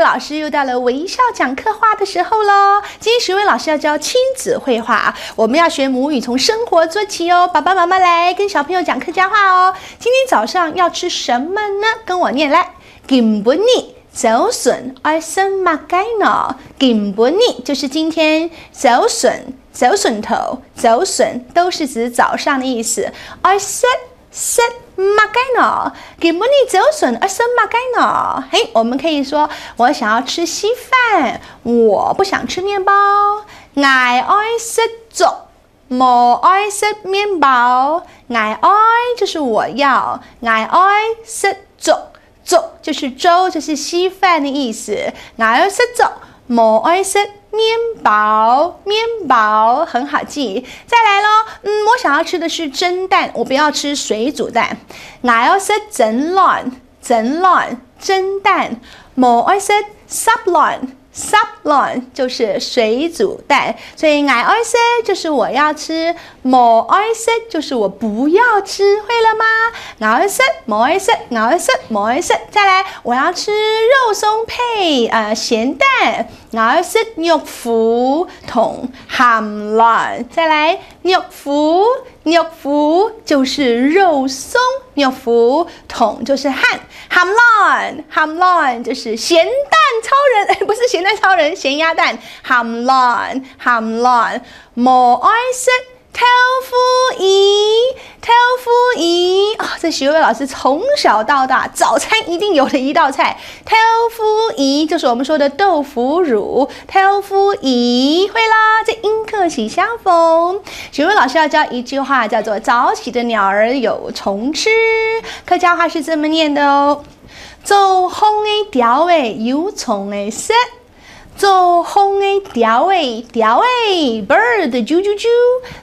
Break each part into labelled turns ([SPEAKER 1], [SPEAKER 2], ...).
[SPEAKER 1] 老师又到了微笑讲课话的时候喽。今天徐伟老师要教亲子绘画，我们要学母语，从生活做起哦。爸爸妈妈来跟小朋友讲客家话哦。今天早上要吃什么呢？跟我念来。今不你早笋爱生马盖呢？今不你就是今天早笋、早笋头、早笋都是指早上的意思。爱生生马盖呢？今不你早笋爱生马盖呢？嘿，我们可以说我想要吃稀饭，我不想吃面包。I 爱食粥，冇爱食面包。I 爱就是我要，I 爱食粥。粥就是粥，就是稀饭的意思。爱食粥，冇爱食面包。面包很好记。再来喽，嗯，我想要吃的是蒸蛋，我不要吃水煮蛋。爱要食蒸卵，蒸卵蒸蛋，冇爱食湿卵。s u b l o n 就是水煮蛋，所以 I I say 就是我要吃，more I say 就是我不要吃，会了吗？I say more I say I say more I say 再来，我要吃肉松配呃咸蛋，I say 肉脯同鹹卵，再来肉脯。肉脯就是肉松，肉脯桶就是汉，ham lon，ham lon 就是咸蛋超人，哎，不是咸蛋超人，咸鸭蛋，ham lon，ham lon，more I said。豆腐仪，豆腐仪啊！这徐伟老师从小到大早餐一定有的一道菜，豆腐仪就是我们说的豆腐乳。豆腐仪会啦，这音课喜相逢。徐伟老师要教一句话，叫做“早起的鸟儿有虫吃”。客家话是这么念的哦：“走红的鸟儿有虫的食。”做红诶，调诶，调诶，bird 啾啾啾，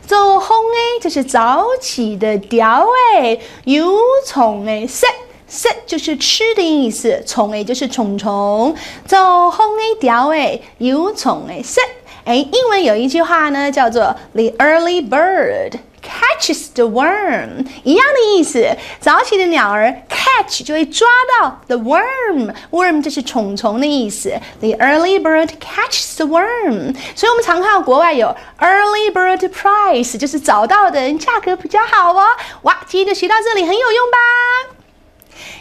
[SPEAKER 1] 做红诶，就是早起的调诶，有虫诶，set set 就是吃的意思，虫诶就是虫虫，做红诶，调诶，有虫诶，set，哎，英文有一句话呢，叫做 the early bird。Catches the worm，一样的意思。早起的鸟儿 catch 就会抓到 the worm，worm 就是虫虫的意思。The early bird catches the worm，所以我们常看到国外有 early bird price，就是早到的人价格比较好哦。哇，今天就学到这里，很有用吧？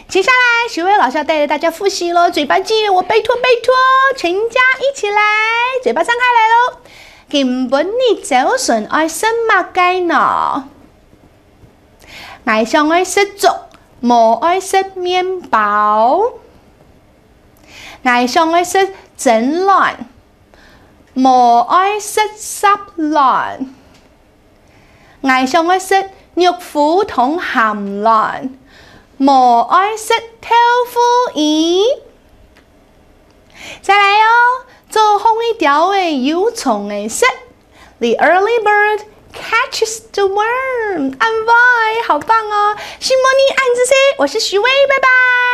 [SPEAKER 1] 接下来，徐伟老师要带着大家复习喽。嘴巴记，我拜托拜托，全家一起来，嘴巴张开来喽。今本日早晨爱食麦鸡呢，爱上爱食粥，无爱食面包；爱上爱食蒸卵，无爱食沙卵；爱上爱食肉脯同咸卵，无爱食豆腐衣。再来 哟。做红的调诶，有虫诶食。The early bird catches the worm. And why？好棒哦！新模拟暗子 C，我是徐威，拜拜。